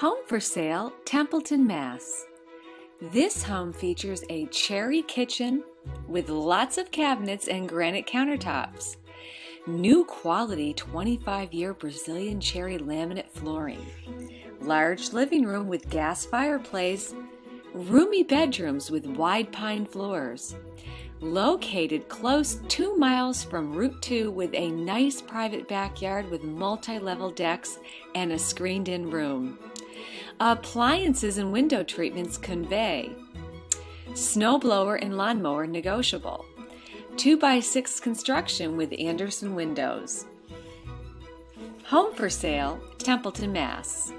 Home for sale, Templeton, Mass. This home features a cherry kitchen with lots of cabinets and granite countertops. New quality 25 year Brazilian cherry laminate flooring. Large living room with gas fireplace. Roomy bedrooms with wide pine floors. Located close two miles from Route 2 with a nice private backyard with multi level decks and a screened in room. Appliances and window treatments convey. Snowblower and lawnmower negotiable. 2x6 construction with Andersen windows. Home for sale, Templeton, Mass.